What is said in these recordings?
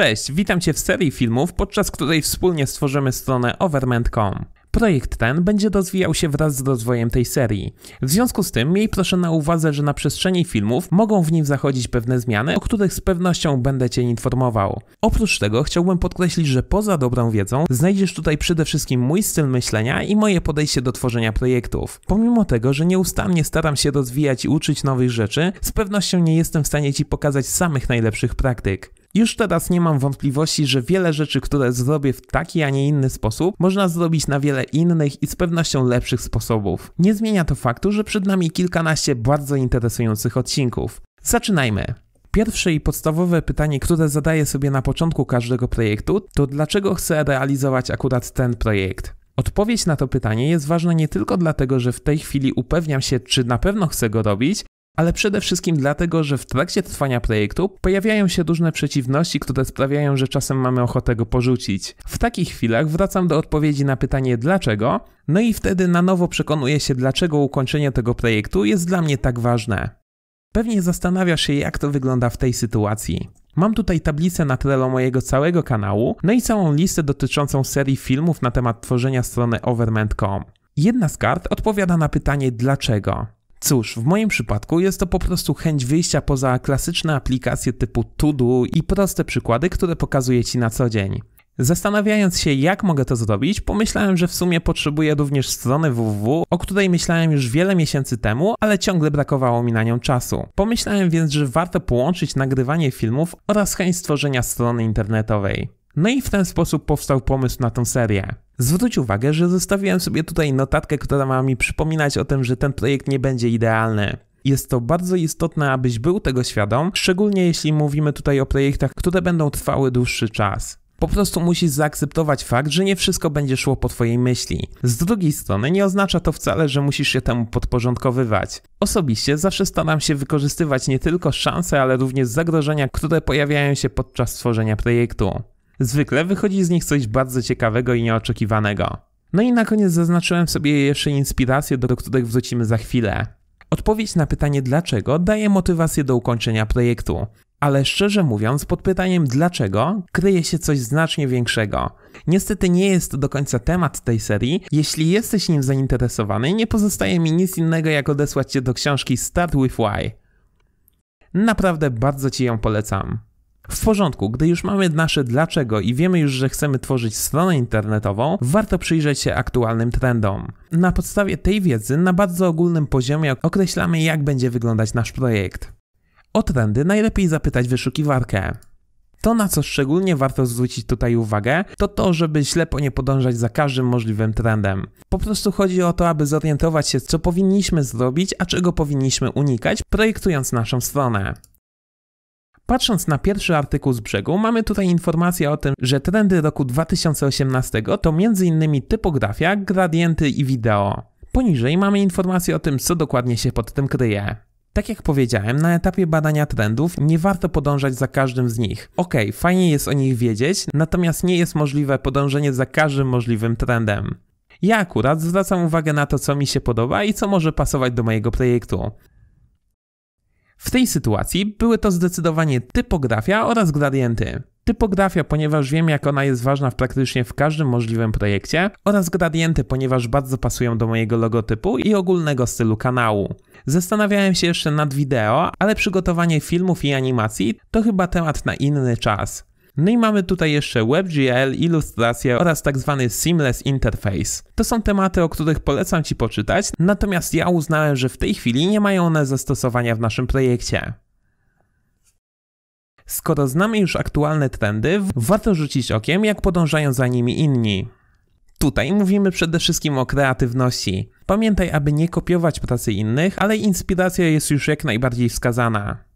Cześć, witam Cię w serii filmów, podczas której wspólnie stworzymy stronę overment.com. Projekt ten będzie rozwijał się wraz z rozwojem tej serii. W związku z tym miej proszę na uwadze, że na przestrzeni filmów mogą w nim zachodzić pewne zmiany, o których z pewnością będę Cię informował. Oprócz tego chciałbym podkreślić, że poza dobrą wiedzą znajdziesz tutaj przede wszystkim mój styl myślenia i moje podejście do tworzenia projektów. Pomimo tego, że nieustannie staram się rozwijać i uczyć nowych rzeczy, z pewnością nie jestem w stanie Ci pokazać samych najlepszych praktyk. Już teraz nie mam wątpliwości, że wiele rzeczy, które zrobię w taki, a nie inny sposób, można zrobić na wiele innych i z pewnością lepszych sposobów. Nie zmienia to faktu, że przed nami kilkanaście bardzo interesujących odcinków. Zaczynajmy! Pierwsze i podstawowe pytanie, które zadaję sobie na początku każdego projektu, to dlaczego chcę realizować akurat ten projekt? Odpowiedź na to pytanie jest ważna nie tylko dlatego, że w tej chwili upewniam się, czy na pewno chcę go robić, ale przede wszystkim dlatego, że w trakcie trwania projektu pojawiają się różne przeciwności, które sprawiają, że czasem mamy ochotę go porzucić. W takich chwilach wracam do odpowiedzi na pytanie dlaczego, no i wtedy na nowo przekonuję się, dlaczego ukończenie tego projektu jest dla mnie tak ważne. Pewnie zastanawiasz się, jak to wygląda w tej sytuacji. Mam tutaj tablicę na Trello mojego całego kanału, no i całą listę dotyczącą serii filmów na temat tworzenia strony overment.com. Jedna z kart odpowiada na pytanie dlaczego. Cóż, w moim przypadku jest to po prostu chęć wyjścia poza klasyczne aplikacje typu To-Do i proste przykłady, które pokazuję Ci na co dzień. Zastanawiając się, jak mogę to zrobić, pomyślałem, że w sumie potrzebuję również strony www, o której myślałem już wiele miesięcy temu, ale ciągle brakowało mi na nią czasu. Pomyślałem więc, że warto połączyć nagrywanie filmów oraz chęć stworzenia strony internetowej. No i w ten sposób powstał pomysł na tą serię. Zwróć uwagę, że zostawiłem sobie tutaj notatkę, która ma mi przypominać o tym, że ten projekt nie będzie idealny. Jest to bardzo istotne, abyś był tego świadom, szczególnie jeśli mówimy tutaj o projektach, które będą trwały dłuższy czas. Po prostu musisz zaakceptować fakt, że nie wszystko będzie szło po Twojej myśli. Z drugiej strony nie oznacza to wcale, że musisz się temu podporządkowywać. Osobiście zawsze staram się wykorzystywać nie tylko szanse, ale również zagrożenia, które pojawiają się podczas tworzenia projektu. Zwykle wychodzi z nich coś bardzo ciekawego i nieoczekiwanego. No i na koniec zaznaczyłem sobie jeszcze inspiracje, do których wrócimy za chwilę. Odpowiedź na pytanie dlaczego daje motywację do ukończenia projektu. Ale szczerze mówiąc, pod pytaniem dlaczego kryje się coś znacznie większego. Niestety nie jest to do końca temat tej serii. Jeśli jesteś nim zainteresowany, nie pozostaje mi nic innego jak odesłać cię do książki Start with Why. Naprawdę bardzo ci ją polecam. W porządku, gdy już mamy nasze dlaczego i wiemy już, że chcemy tworzyć stronę internetową, warto przyjrzeć się aktualnym trendom. Na podstawie tej wiedzy na bardzo ogólnym poziomie określamy, jak będzie wyglądać nasz projekt. O trendy najlepiej zapytać wyszukiwarkę. To, na co szczególnie warto zwrócić tutaj uwagę, to to, żeby ślepo nie podążać za każdym możliwym trendem. Po prostu chodzi o to, aby zorientować się, co powinniśmy zrobić, a czego powinniśmy unikać, projektując naszą stronę. Patrząc na pierwszy artykuł z brzegu, mamy tutaj informację o tym, że trendy roku 2018 to m.in. typografia, gradienty i wideo. Poniżej mamy informację o tym, co dokładnie się pod tym kryje. Tak jak powiedziałem, na etapie badania trendów nie warto podążać za każdym z nich. Ok, fajnie jest o nich wiedzieć, natomiast nie jest możliwe podążenie za każdym możliwym trendem. Ja akurat zwracam uwagę na to, co mi się podoba i co może pasować do mojego projektu. W tej sytuacji były to zdecydowanie typografia oraz gradienty. Typografia, ponieważ wiem, jak ona jest ważna w praktycznie w każdym możliwym projekcie, oraz gradienty, ponieważ bardzo pasują do mojego logotypu i ogólnego stylu kanału. Zastanawiałem się jeszcze nad wideo, ale przygotowanie filmów i animacji to chyba temat na inny czas. No i mamy tutaj jeszcze WebGL, ilustracje oraz tak zwany Seamless Interface. To są tematy, o których polecam Ci poczytać, natomiast ja uznałem, że w tej chwili nie mają one zastosowania w naszym projekcie. Skoro znamy już aktualne trendy, warto rzucić okiem, jak podążają za nimi inni. Tutaj mówimy przede wszystkim o kreatywności. Pamiętaj, aby nie kopiować pracy innych, ale inspiracja jest już jak najbardziej wskazana.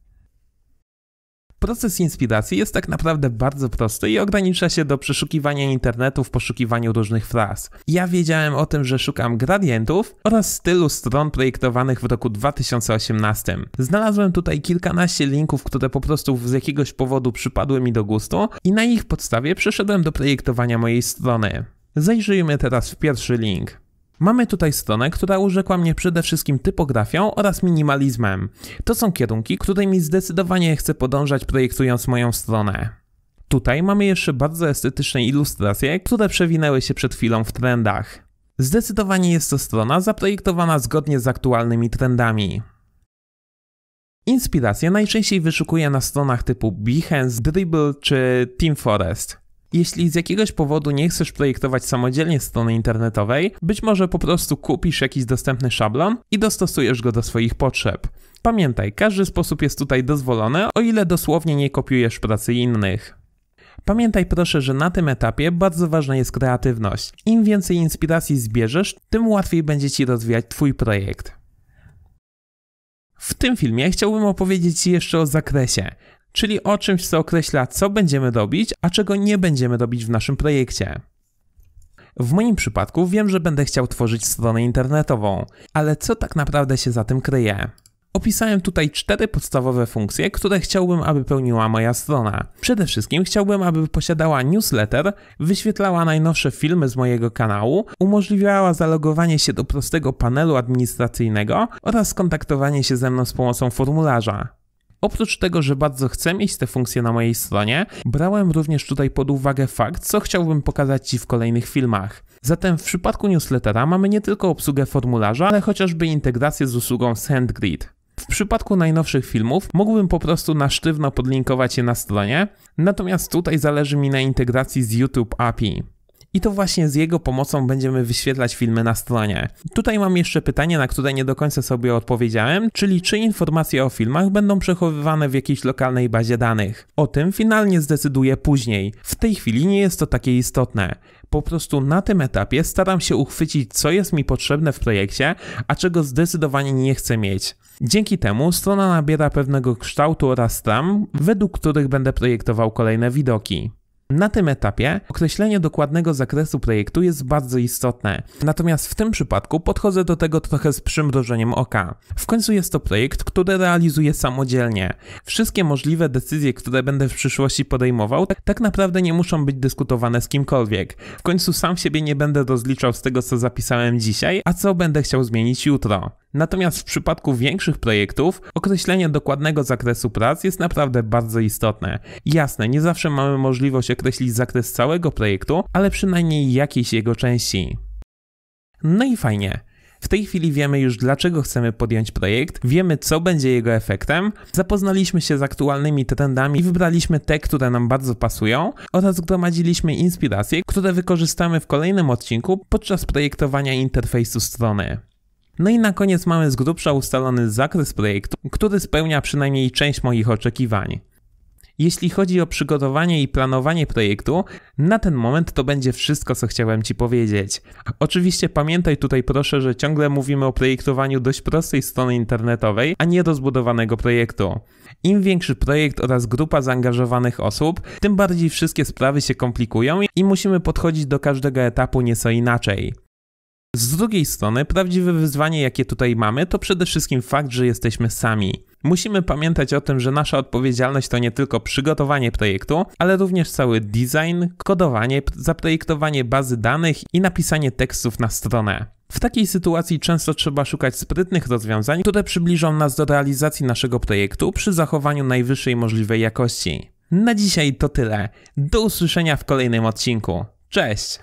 Proces inspiracji jest tak naprawdę bardzo prosty i ogranicza się do przeszukiwania internetu w poszukiwaniu różnych fraz. Ja wiedziałem o tym, że szukam gradientów oraz stylu stron projektowanych w roku 2018. Znalazłem tutaj kilkanaście linków, które po prostu z jakiegoś powodu przypadły mi do gustu i na ich podstawie przeszedłem do projektowania mojej strony. Zajrzyjmy teraz w pierwszy link. Mamy tutaj stronę, która urzekła mnie przede wszystkim typografią oraz minimalizmem. To są kierunki, którymi zdecydowanie chcę podążać projektując moją stronę. Tutaj mamy jeszcze bardzo estetyczne ilustracje, które przewinęły się przed chwilą w trendach. Zdecydowanie jest to strona zaprojektowana zgodnie z aktualnymi trendami. Inspiracje najczęściej wyszukuję na stronach typu Behance, Dribble czy Team Forest. Jeśli z jakiegoś powodu nie chcesz projektować samodzielnie strony internetowej, być może po prostu kupisz jakiś dostępny szablon i dostosujesz go do swoich potrzeb. Pamiętaj, każdy sposób jest tutaj dozwolony, o ile dosłownie nie kopiujesz pracy innych. Pamiętaj proszę, że na tym etapie bardzo ważna jest kreatywność. Im więcej inspiracji zbierzesz, tym łatwiej będzie Ci rozwijać Twój projekt. W tym filmie chciałbym opowiedzieć Ci jeszcze o zakresie, czyli o czymś, co określa, co będziemy robić, a czego nie będziemy robić w naszym projekcie. W moim przypadku wiem, że będę chciał tworzyć stronę internetową, ale co tak naprawdę się za tym kryje? Opisałem tutaj cztery podstawowe funkcje, które chciałbym, aby pełniła moja strona. Przede wszystkim chciałbym, aby posiadała newsletter, wyświetlała najnowsze filmy z mojego kanału, umożliwiała zalogowanie się do prostego panelu administracyjnego oraz skontaktowanie się ze mną z pomocą formularza. Oprócz tego, że bardzo chcę mieć te funkcje na mojej stronie, brałem również tutaj pod uwagę fakt, co chciałbym pokazać Ci w kolejnych filmach. Zatem w przypadku newslettera mamy nie tylko obsługę formularza, ale chociażby integrację z usługą SendGrid. W przypadku najnowszych filmów mógłbym po prostu na sztywno podlinkować je na stronie, natomiast tutaj zależy mi na integracji z YouTube API. I to właśnie z jego pomocą będziemy wyświetlać filmy na stronie. Tutaj mam jeszcze pytanie, na które nie do końca sobie odpowiedziałem, czyli czy informacje o filmach będą przechowywane w jakiejś lokalnej bazie danych. O tym finalnie zdecyduję później. W tej chwili nie jest to takie istotne. Po prostu na tym etapie staram się uchwycić, co jest mi potrzebne w projekcie, a czego zdecydowanie nie chcę mieć. Dzięki temu strona nabiera pewnego kształtu oraz tam, według których będę projektował kolejne widoki. Na tym etapie określenie dokładnego zakresu projektu jest bardzo istotne, natomiast w tym przypadku podchodzę do tego trochę z przymrożeniem oka. W końcu jest to projekt, który realizuję samodzielnie. Wszystkie możliwe decyzje, które będę w przyszłości podejmował, tak, tak naprawdę nie muszą być dyskutowane z kimkolwiek. W końcu sam siebie nie będę rozliczał z tego, co zapisałem dzisiaj, a co będę chciał zmienić jutro. Natomiast w przypadku większych projektów określenie dokładnego zakresu prac jest naprawdę bardzo istotne. Jasne, nie zawsze mamy możliwość określić zakres całego projektu, ale przynajmniej jakiejś jego części. No i fajnie. W tej chwili wiemy już dlaczego chcemy podjąć projekt, wiemy co będzie jego efektem, zapoznaliśmy się z aktualnymi trendami i wybraliśmy te, które nam bardzo pasują oraz zgromadziliśmy inspiracje, które wykorzystamy w kolejnym odcinku podczas projektowania interfejsu strony. No i na koniec mamy z grubsza ustalony zakres projektu, który spełnia przynajmniej część moich oczekiwań. Jeśli chodzi o przygotowanie i planowanie projektu, na ten moment to będzie wszystko, co chciałem Ci powiedzieć. Oczywiście pamiętaj tutaj proszę, że ciągle mówimy o projektowaniu dość prostej strony internetowej, a nie rozbudowanego projektu. Im większy projekt oraz grupa zaangażowanych osób, tym bardziej wszystkie sprawy się komplikują i musimy podchodzić do każdego etapu nieco inaczej. Z drugiej strony, prawdziwe wyzwanie, jakie tutaj mamy, to przede wszystkim fakt, że jesteśmy sami. Musimy pamiętać o tym, że nasza odpowiedzialność to nie tylko przygotowanie projektu, ale również cały design, kodowanie, zaprojektowanie bazy danych i napisanie tekstów na stronę. W takiej sytuacji często trzeba szukać sprytnych rozwiązań, które przybliżą nas do realizacji naszego projektu przy zachowaniu najwyższej możliwej jakości. Na dzisiaj to tyle. Do usłyszenia w kolejnym odcinku. Cześć!